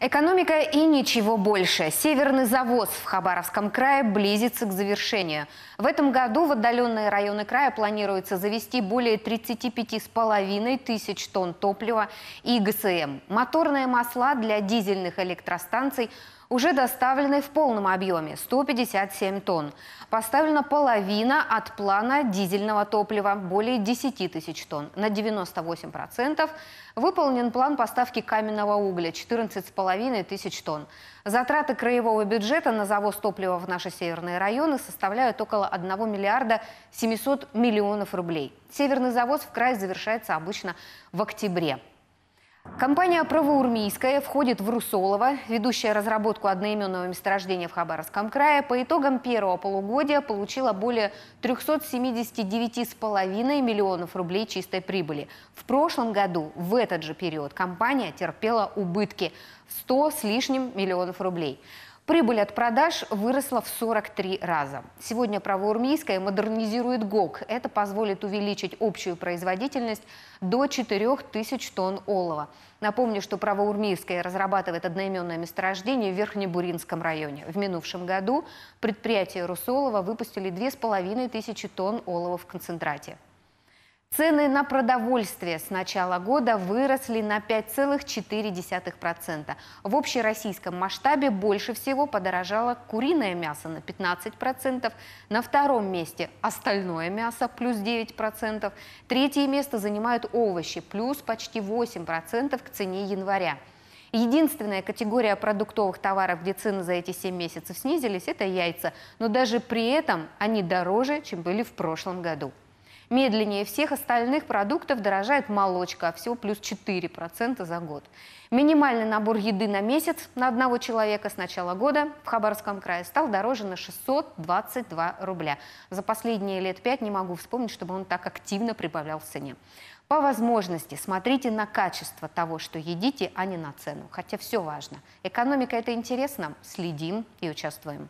Экономика и ничего больше. Северный завоз в Хабаровском крае близится к завершению. В этом году в отдаленные районы края планируется завести более 35,5 тысяч тонн топлива и ГСМ. Моторные масла для дизельных электростанций уже доставлены в полном объеме – 157 тонн. Поставлена половина от плана дизельного топлива – более 10 тысяч тонн. На 98% выполнен план поставки каменного угля – 14,5 тысяч тонн. Затраты краевого бюджета на завоз топлива в наши северные районы составляют около 1 миллиарда 700 миллионов рублей. Северный завоз в край завершается обычно в октябре. Компания «Правоурмийская» входит в Русолово, ведущая разработку одноименного месторождения в Хабаровском крае. По итогам первого полугодия получила более 379,5 миллионов рублей чистой прибыли. В прошлом году в этот же период компания терпела убытки в 100 с лишним миллионов рублей. Прибыль от продаж выросла в 43 раза. Сегодня Правоурмийская модернизирует ГОК. Это позволит увеличить общую производительность до 4000 тонн олова. Напомню, что Правоурмийская разрабатывает одноименное месторождение в Верхнебуринском районе. В минувшем году предприятие Русолова выпустили 2500 тонн олова в концентрате. Цены на продовольствие с начала года выросли на 5,4%. В общероссийском масштабе больше всего подорожало куриное мясо на 15%, на втором месте остальное мясо плюс 9%, третье место занимают овощи плюс почти 8% к цене января. Единственная категория продуктовых товаров, где цены за эти 7 месяцев снизились, это яйца. Но даже при этом они дороже, чем были в прошлом году. Медленнее всех остальных продуктов дорожает молочка, всего плюс 4% за год. Минимальный набор еды на месяц на одного человека с начала года в Хабаровском крае стал дороже на 622 рубля. За последние лет пять не могу вспомнить, чтобы он так активно прибавлял в цене. По возможности смотрите на качество того, что едите, а не на цену. Хотя все важно. Экономика – это интересно. Следим и участвуем.